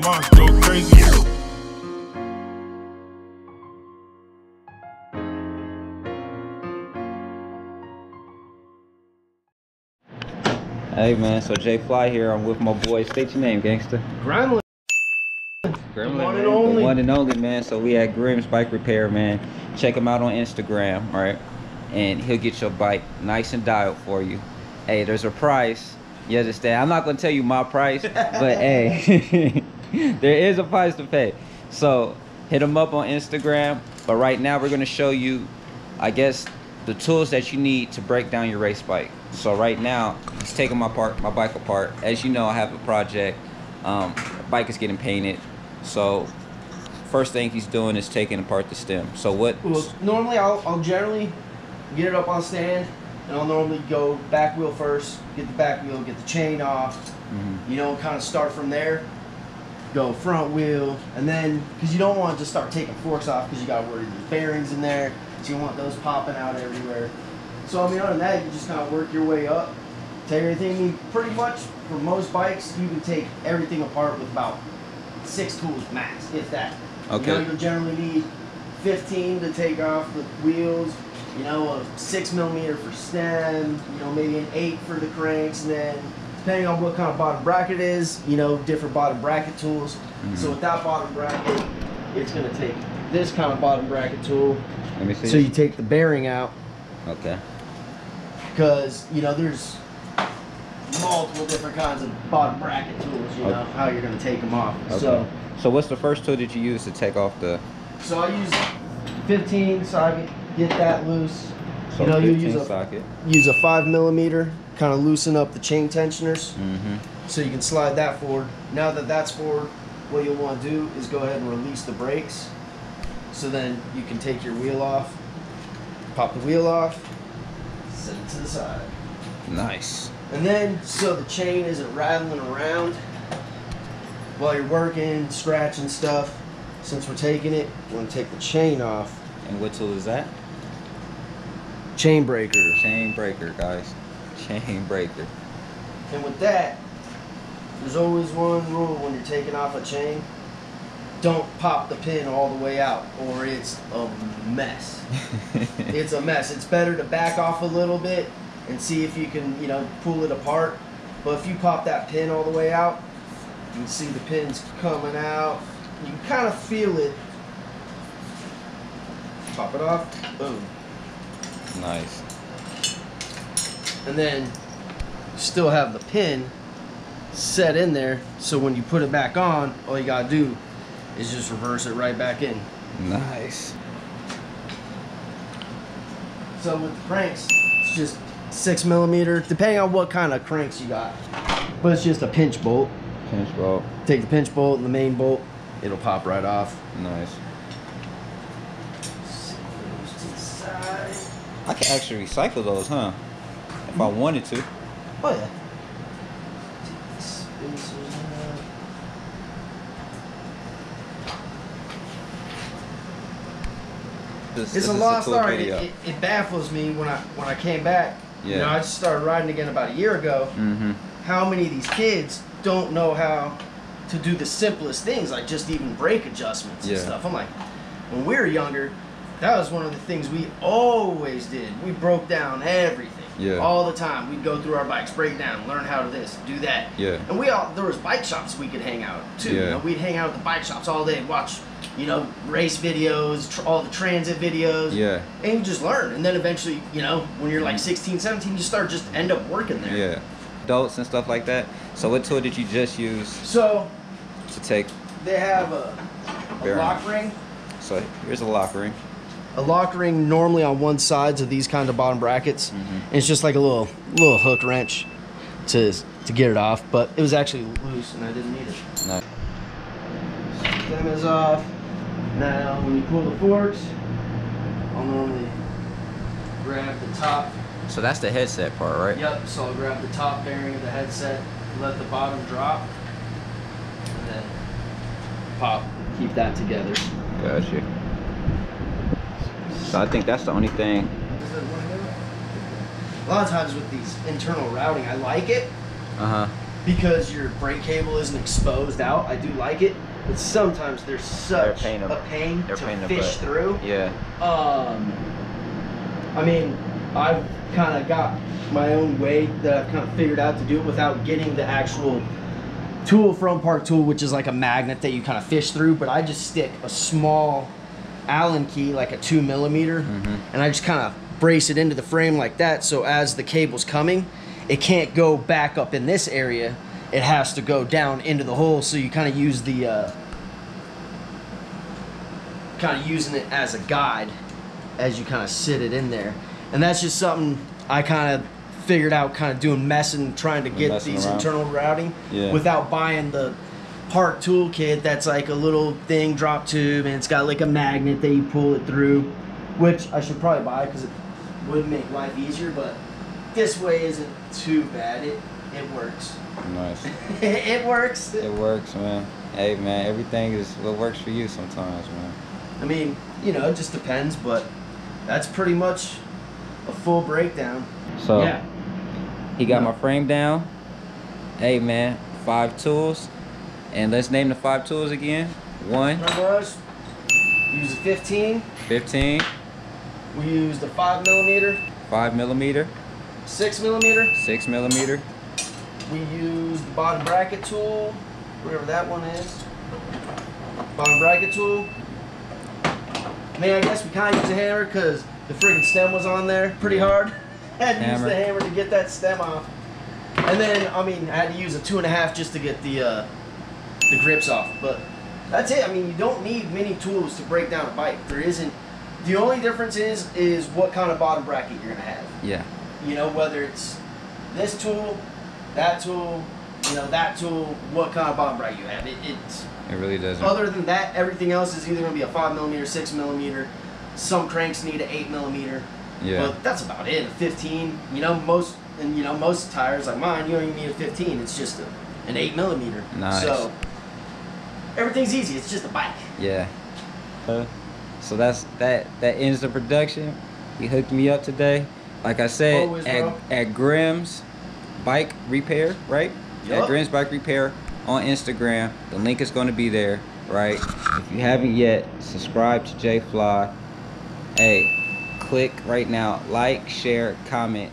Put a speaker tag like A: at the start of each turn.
A: moms go crazy.
B: Hey man, so J-Fly here. I'm with my boy. State your name, gangster.
C: Gremlin.
B: Gremlin,
C: one and only.
B: The one and only, man. So we at Gremz Bike Repair, man. Check him out on Instagram, right? And he'll get your bike nice and dialed for you. Hey, there's a price. You understand? I'm not gonna tell you my price, but hey, there is a price to pay. So hit him up on Instagram. But right now we're gonna show you, I guess, the tools that you need to break down your race bike. So right now, he's taking my part, my bike apart. As you know, I have a project. Um, the bike is getting painted. So first thing he's doing is taking apart the stem. So what?
C: Well, normally I'll, I'll generally get it up on stand, and I'll normally go back wheel first, get the back wheel, get the chain off,
B: Mhm.
C: you know, kind of start from there. Go front wheel, and then because you don't want to just start taking forks off because you got to worry there's bearings in there, so you want those popping out everywhere. So I mean, other than that, you just kind of work your way up. Take everything. I mean, pretty much for most bikes, you can take everything apart with about six tools max, if that.
B: Okay.
C: You know, you'll generally need 15 to take off the wheels. You know, a six millimeter for stem. You know, maybe an eight for the cranks, and then depending on what kind of bottom bracket it is, you know, different bottom bracket tools. So mm-hmm. with that bottom bracket, it's gonna take this kind of bottom bracket tool.
B: Let me see.
C: So you take the bearing out
B: okay.
C: because you know there's multiple different kinds of bottom bracket tools. You know how you're gonna take them off.
B: Okay.
C: So
B: So what's the first tool that you use to take off the?
C: so I use 15 so I get that loose.
B: So
C: you know you use a
B: socket.
C: use a five millimeter, kind of loosen up the chain tensioners
B: Mm-hmm.
C: so you can slide that forward. Now that that's forward, what you'll want to do is go ahead and release the brakes. So then you can take your wheel off, pop the wheel off, set it to the side.
B: Nice.
C: And then, so the chain isn't rattling around while you're working, scratching stuff. Since we're taking it, we're gonna take the chain off.
B: And what tool is that?
C: Chain breaker.
B: Chain breaker, guys. Chain breaker.
C: And with that, there's always one rule when you're taking off a chain. Don't pop the pin all the way out, or it's a mess. it's a mess. It's better to back off a little bit and see if you can, you know, pull it apart. But if you pop that pin all the way out, you can see the pins coming out. You can kind of feel it. Pop it off, boom.
B: nice.
C: And then still have the pin set in there. So when you put it back on, all you gotta do is just reverse it right back in.
B: Nice.
C: So with the cranks, it's just six millimeter, depending on what kind of cranks you got. But it's just a pinch bolt.
B: Pinch bolt.
C: Take the pinch bolt and the main bolt, it'll pop right off.
B: Nice.
C: Set those to the side.
B: I can actually recycle those, huh? If I wanted to.
C: Oh yeah. Take the spacers out.
B: This,
C: It's
B: this
C: a lost
B: cool
C: art. It, it, it baffles me when I when I came back.
B: Yeah.
C: You know, I just started riding again about a year ago.
B: Mm-hmm.
C: How many of these kids don't know how to do the simplest things, like just even brake adjustments and
B: Yeah.
C: stuff? I'm like, when we were younger, that was one of the things we always did. We broke down everything.
B: Yeah.
C: All the time. We'd go through our bikes, break down, learn how to this, do that.
B: Yeah.
C: And we all there was bike shops we could hang out too. You
B: Yeah.
C: know, we'd hang out at the bike shops all day, watch, you know, race videos, tr- all the transit videos.
B: Yeah.
C: And you just learn. And then eventually, you know, when you're like mm-hmm. 16, 17, you start just end up working there.
B: Yeah. Adults and stuff like that. So what tool did you just use
C: So
B: to take?
C: they have a, a lock ring.
B: So here's a lock ring.
C: A lock ring normally on one sides of these kind of bottom brackets.
B: Mhm.
C: And it's just like a little little hook wrench to to get it off. But it was actually loose and I didn't need it.
B: Nice.
C: Stem is off. Now when you pull the forks, I'll normally grab the top.
B: So that's the headset part, right?
C: Yep, so I'll grab the top bearing of the headset, let the bottom drop, and then pop, keep that together.
B: Gotcha. So I think that's the only thing.
C: A lot of times with these internal routing, I like it,
B: Uh huh.
C: because your brake cable isn't exposed out. I do like it, but sometimes there's
B: They're
C: such
B: pain in-
C: a pain to
B: pain
C: fish through.
B: Yeah.
C: Um, I mean, I've kind of got my own way that I've kind of figured out to do it without getting the actual tool from Park Tool, which is like a magnet that you kind of fish through. But I just stick a small Allen key, like a two millimeter,
B: Mhm.
C: and I just kind of brace it into the frame like that. So as the cable's coming, it can't go back up in this area. It has to go down into the hole. So you kind of use the uh, kind of using it as a guide as you kind of sit it in there. And that's just something I kind of figured out kind of doing messing trying to get these
B: around.
C: internal routing
B: Yeah.
C: without buying the park toolkit that's like a little thing drop tube and it's got like a magnet that you pull it through which I should probably buy because it would make life easier but this way isn't too bad it it works
B: Nice.
C: it works
B: It works, man. Hey, man. Everything is what works for you sometimes, man.
C: I mean, you know, it just depends, but that's pretty much a full breakdown.
B: So
C: yeah.
B: he got
C: No.
B: my frame down. Hey, man. Five tools. And let's name the five tools again. One,
C: Remember us? We used a 15.
B: 15,
C: We used the 5 millimeter,
B: five millimeter,
C: 6 millimeter.
B: six millimeter.
C: We used the bottom bracket tool, whatever that one is. Bottom bracket tool. I mean, I guess we kind of used a hammer because the friggin' stem was on there pretty hard. had to use the hammer to get that stem off. And then, I mean, I had to use a two and a half just to get the uh, the grips off. But that's it. I mean, you don't need many tools to break down a bike. There isn't. The only difference is is what kind of bottom bracket you're gonna have.
B: Yeah.
C: You know, whether it's this tool, that tool, you know, that tool, what kind of bottom bracket you have. It, it's
B: It really doesn't.
C: other than that, everything else is either gonna be a five millimeter, six millimeter. Some cranks need an eight millimeter.
B: yeah.
C: But that's about it. A 15. You know, most and you know most tires like mine, you don't even need a 15. It's just a, an eight millimeter.
B: Nice.
C: So everything's easy. It's just a bike.
B: Yeah. Uh, so that's that. That ends the production. He hooked me up today. Like I said,
C: Always,
B: at,
C: bro.
B: at Gremz Bike Repair, right? At
C: Yup.
B: Gremz Bike Repair on Instagram. The link is going to be there, right? If you haven't yet, subscribe to J-Fly. Hey, click right now, like, share, comment,